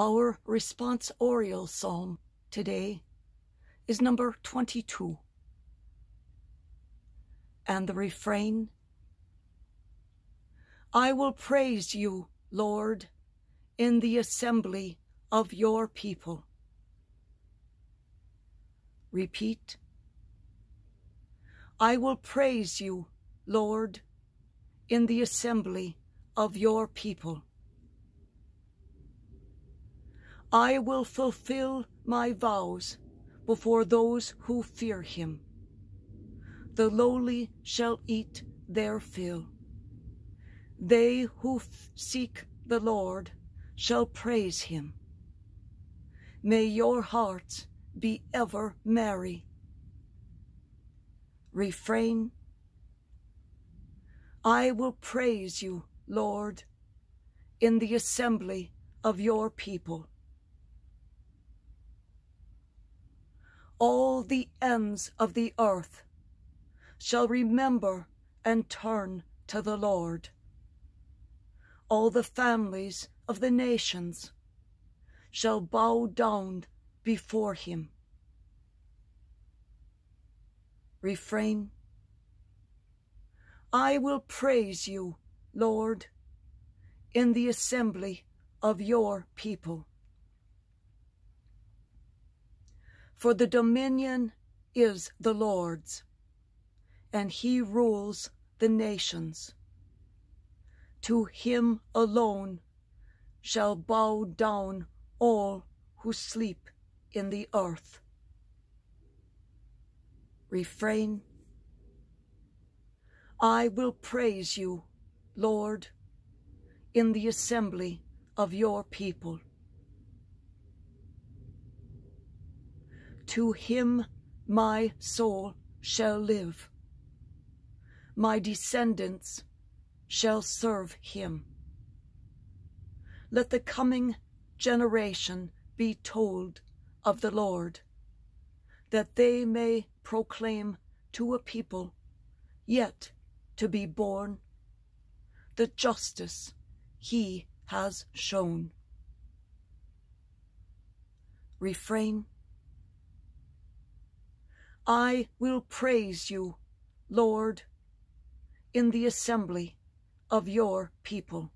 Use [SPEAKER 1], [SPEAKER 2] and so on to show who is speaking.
[SPEAKER 1] Our response responsorial psalm today is number 22. And the refrain I will praise you, Lord, in the assembly of your people. Repeat. I will praise you, Lord, in the assembly of your people. I will fulfill my vows before those who fear him. The lowly shall eat their fill. They who seek the Lord shall praise him. May your hearts be ever merry. Refrain I will praise you, Lord, in the assembly of your people. All the ends of the earth shall remember and turn to the Lord. All the families of the nations shall bow down before him. Refrain I will praise you, Lord, in the assembly of your people. For the dominion is the Lord's, and he rules the nations. To him alone shall bow down all who sleep in the earth. Refrain I will praise you, Lord, in the assembly of your people. To him my soul shall live. My descendants shall serve him. Let the coming generation be told of the Lord, that they may proclaim to a people yet to be born, the justice he has shown. Refrain I will praise you, Lord, in the assembly of your people.